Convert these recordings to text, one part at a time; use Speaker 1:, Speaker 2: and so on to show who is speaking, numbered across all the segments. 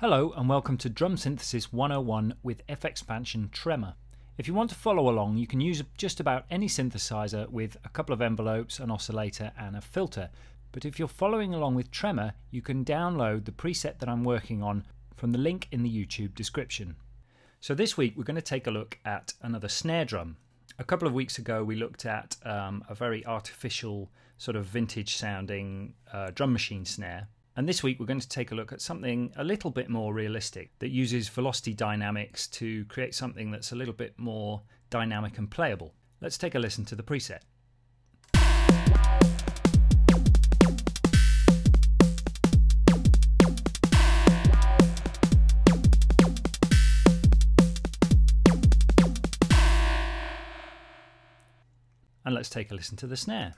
Speaker 1: Hello and welcome to Drum Synthesis 101 with FXpansion Tremor. If you want to follow along, you can use just about any synthesizer with a couple of envelopes, an oscillator and a filter. But if you're following along with Tremor, you can download the preset that I'm working on from the link in the YouTube description. So this week we're going to take a look at another snare drum. A couple of weeks ago we looked at um, a very artificial sort of vintage sounding uh, drum machine snare and this week we're going to take a look at something a little bit more realistic that uses velocity dynamics to create something that's a little bit more dynamic and playable. Let's take a listen to the preset. And let's take a listen to the snare.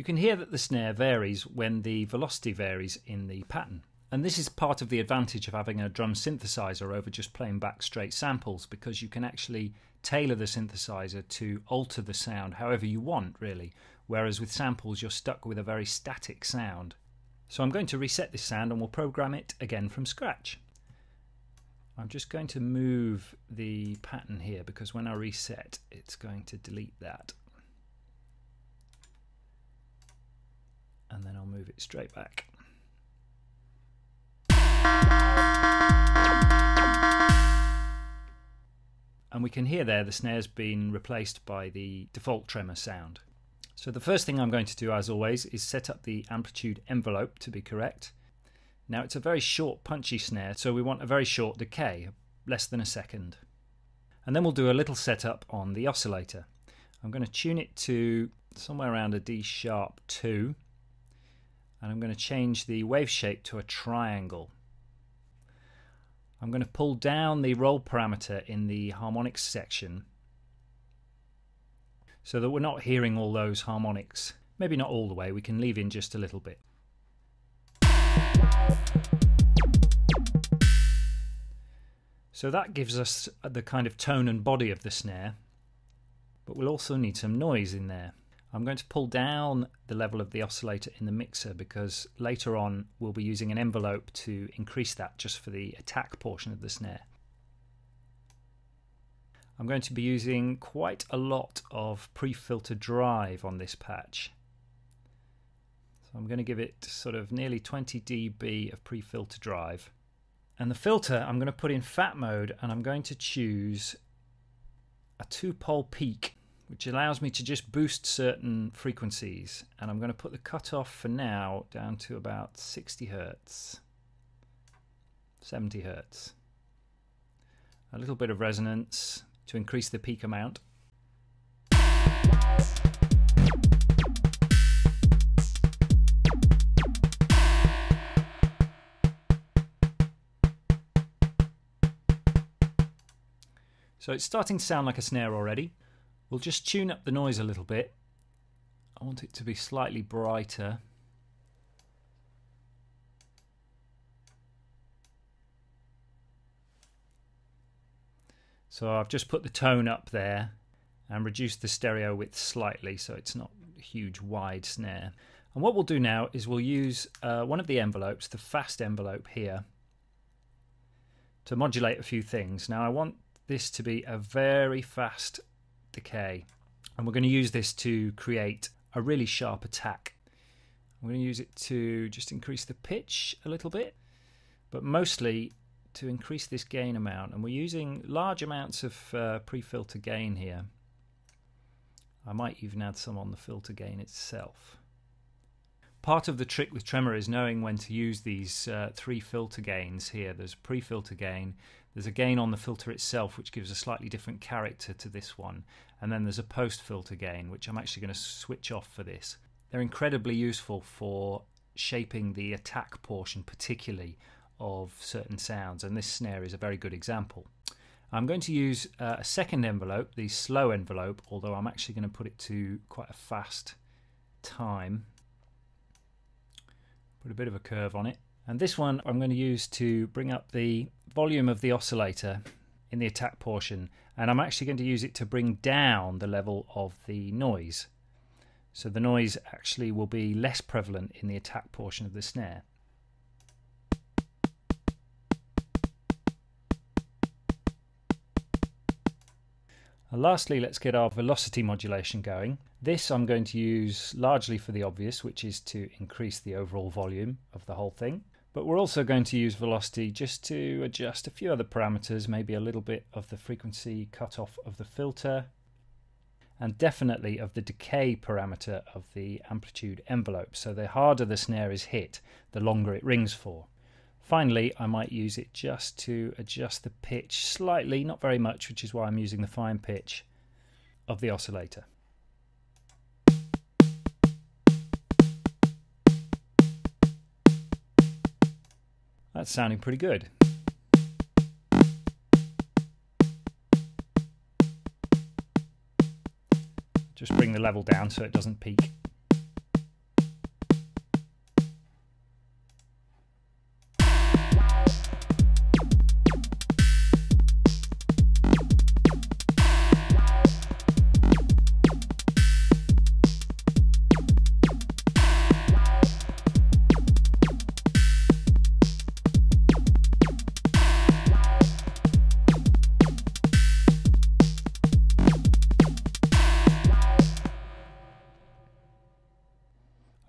Speaker 1: You can hear that the snare varies when the velocity varies in the pattern. And this is part of the advantage of having a drum synthesizer over just playing back straight samples because you can actually tailor the synthesizer to alter the sound however you want, really. Whereas with samples, you're stuck with a very static sound. So I'm going to reset this sound and we'll program it again from scratch. I'm just going to move the pattern here because when I reset, it's going to delete that. And then I'll move it straight back. And we can hear there the snare's been replaced by the default tremor sound. So the first thing I'm going to do as always is set up the amplitude envelope to be correct. Now it's a very short punchy snare so we want a very short decay, less than a second. And then we'll do a little setup on the oscillator. I'm going to tune it to somewhere around a D sharp 2 and I'm going to change the wave shape to a triangle. I'm going to pull down the roll parameter in the harmonics section so that we're not hearing all those harmonics. Maybe not all the way, we can leave in just a little bit. So that gives us the kind of tone and body of the snare, but we'll also need some noise in there. I'm going to pull down the level of the oscillator in the mixer because later on we'll be using an envelope to increase that just for the attack portion of the snare. I'm going to be using quite a lot of pre-filter drive on this patch. So I'm going to give it sort of nearly 20 dB of pre-filter drive. And the filter I'm going to put in fat mode and I'm going to choose a two pole peak which allows me to just boost certain frequencies. And I'm going to put the cutoff for now down to about 60 hertz, 70 hertz. A little bit of resonance to increase the peak amount. So it's starting to sound like a snare already. We'll just tune up the noise a little bit. I want it to be slightly brighter. So I've just put the tone up there and reduced the stereo width slightly so it's not a huge wide snare. And what we'll do now is we'll use uh, one of the envelopes, the fast envelope here, to modulate a few things. Now I want this to be a very fast decay. And we're going to use this to create a really sharp attack. I'm going to use it to just increase the pitch a little bit, but mostly to increase this gain amount. And we're using large amounts of uh, pre-filter gain here. I might even add some on the filter gain itself. Part of the trick with Tremor is knowing when to use these uh, three filter gains here. There's pre-filter gain, there's a gain on the filter itself, which gives a slightly different character to this one. And then there's a post filter gain, which I'm actually going to switch off for this. They're incredibly useful for shaping the attack portion, particularly of certain sounds. And this snare is a very good example. I'm going to use uh, a second envelope, the slow envelope, although I'm actually going to put it to quite a fast time. Put a bit of a curve on it. And this one I'm going to use to bring up the volume of the oscillator in the attack portion. And I'm actually going to use it to bring down the level of the noise. So the noise actually will be less prevalent in the attack portion of the snare. And lastly, let's get our velocity modulation going. This I'm going to use largely for the obvious, which is to increase the overall volume of the whole thing. But we're also going to use velocity just to adjust a few other parameters, maybe a little bit of the frequency cutoff of the filter, and definitely of the decay parameter of the amplitude envelope. So the harder the snare is hit, the longer it rings for. Finally, I might use it just to adjust the pitch slightly, not very much, which is why I'm using the fine pitch of the oscillator. That's sounding pretty good. Just bring the level down so it doesn't peak.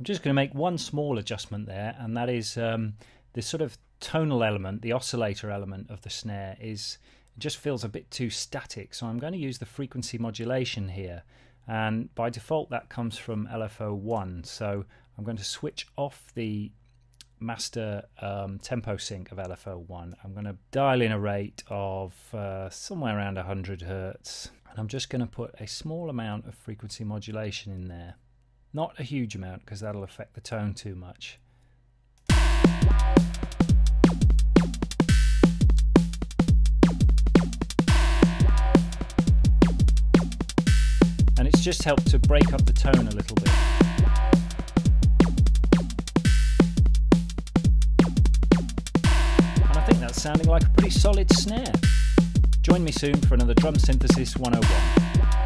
Speaker 1: I'm just going to make one small adjustment there, and that is um, the sort of tonal element, the oscillator element of the snare is just feels a bit too static. So I'm going to use the frequency modulation here, and by default that comes from LFO1. So I'm going to switch off the master um, tempo sync of LFO1. I'm going to dial in a rate of uh, somewhere around 100 hertz, and I'm just going to put a small amount of frequency modulation in there. Not a huge amount because that'll affect the tone too much. And it's just helped to break up the tone a little bit. And I think that's sounding like a pretty solid snare. Join me soon for another Drum Synthesis 101.